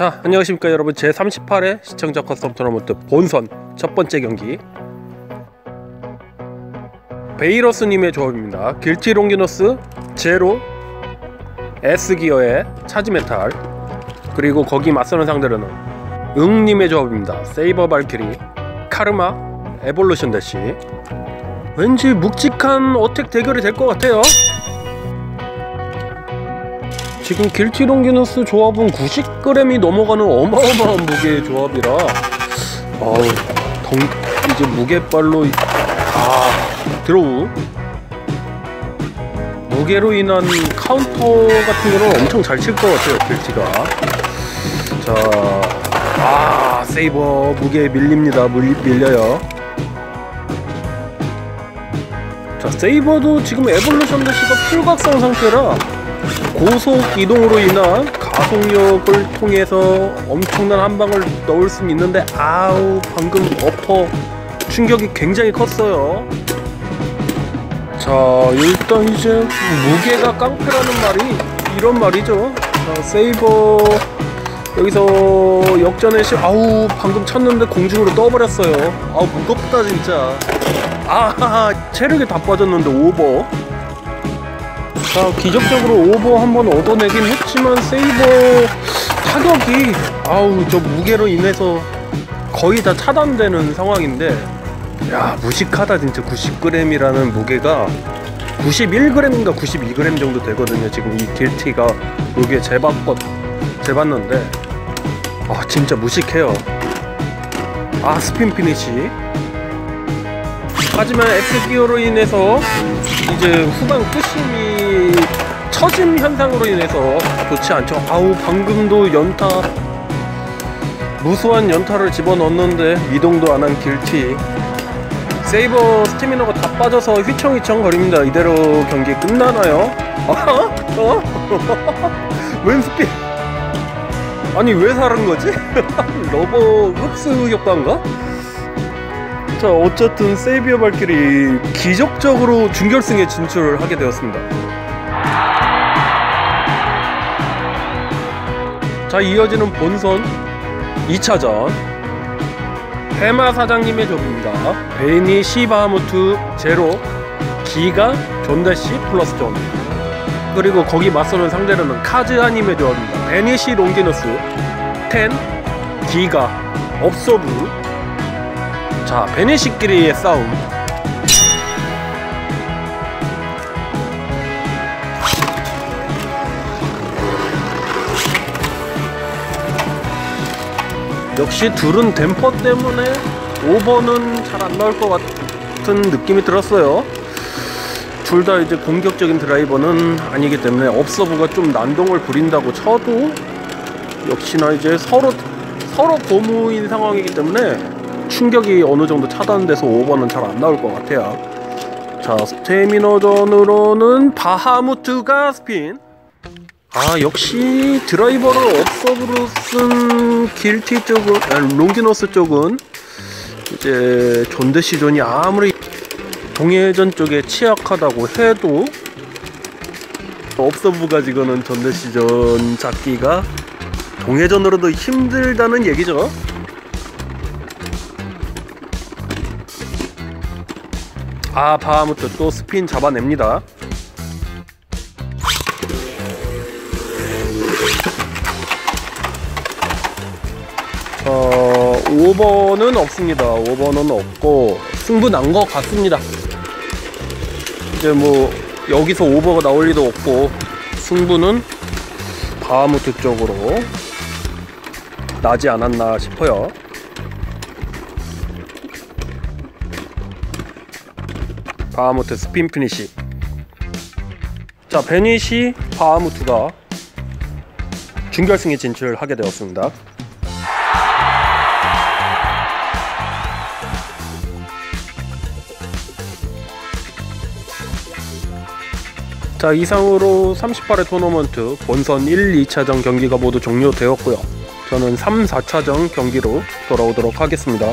자 안녕하십니까 여러분. 제 38회 시청자 custom 토너먼트 본선 첫 번째 경기. 베이러스님의 조합입니다. 길티 롱기누스 제로 S기어의 차지메탈 그리고 거기 맞서는 상대는 응님의 조합입니다. 세이비어 발키리 카르마 에볼루션 대시. 왠지 묵직한 attack 대결이 될 것 같아요 지금 길티롱기누스 조합은 90g이 넘어가는 어마어마한 무게의 조합이라. 아우 덩, 이제 무게빨로 아 draw 무게로 인한 카운터 같은 거는 엄청 잘 칠 것 같아요 길티가. 자아 세이비어 무게 밀립니다. 밀, 밀려요. 자 세이버도 지금 에볼루션 대시가 풀각성 상태라 고속 이동으로 인한 가속력을 통해서 엄청난 한 방을 넣을 수 있는데 아우 방금 어퍼 충격이 굉장히 컸어요. 자 일단 이제 무게가 깡패라는 말이 이런 말이죠. 자, 세이버 여기서 역전의 시 아우 방금 쳤는데 공중으로 떠버렸어요. 아우 무겁다 진짜. 아 체력이 다 빠졌는데 오버 자 기적적으로 오버 한 번 얻어내긴 했지만 세이버 타격이 아우 저 무게로 인해서 거의 다 차단되는 상황인데 야 무식하다 진짜. 90g이라는 무게가 91g인가 92g 정도 되거든요. 지금 이 길티가 무게 재봤거 재봤는데. 아 진짜 무식해요. 아 스핀 피니시 하지만 X기어로 인해서 이제 후방 끄심이 처짐 현상으로 인해서 좋지 않죠 아우 방금도 연타 무수한 연타를 집어넣었는데 미동도 안 한 길티 세이비어 스태미너가 다 빠져서 휘청휘청 거립니다 이대로 경기 끝나나요? 어? 어? 웬 스피 아니 왜 사는 거지? 러버 흡수 효과인가? 자 어쨌든 세이비어 발키리 기적적으로 준결승에 진출을 하게 되었습니다. 자 이어지는 본선 2차전. 해마 사장님의 조합입니다. 베니시 바하무트 제로 기가 존대시 플러스 존. 그리고 거기 맞서는 상대는 카즈하님의 조합입니다. 베니시 롱기누스 텐 기가 업서브 자 베니시끼리의 싸움. 역시 둘은 댐퍼 때문에 오버는 잘안 나올 것 같은 느낌이 들었어요. 둘 다 이제 공격적인 드라이버는 아니기 때문에 업서브가 좀 난동을 부린다고 쳐도 역시나 이제 서로 서로 고무인 상황이기 때문에 충격이 어느 정도 차단돼서 오버는 잘안 나올 것 같아요. 자, 스테미너전으로는 바하무트가 스핀. 아, 역시 드라이버를 업서브로 쓴 길티 쪽은, 아니, 롱기누스 쪽은 이제 존대시존이 아무리 동회전 쪽에 취약하다고 해도 업서브 가지고는 존대시존 잡기가 동회전으로도 힘들다는 얘기죠. 아 바하무트 또 스핀 잡아냅니다. 어 오버는 없습니다. 오버는 없고 승부 난 것 같습니다. 이제 뭐 여기서 오버가 나올 리도 없고 승부는 바하무트 쪽으로 나지 않았나 싶어요 바하무트 스핀 피니시. 자 베니시 바하무트가 준결승에 진출하게 되었습니다. 자 이상으로 38회 토너먼트 본선 1, 2차전 경기가 모두 종료되었고요. 저는 3, 4차전 경기로 돌아오도록 하겠습니다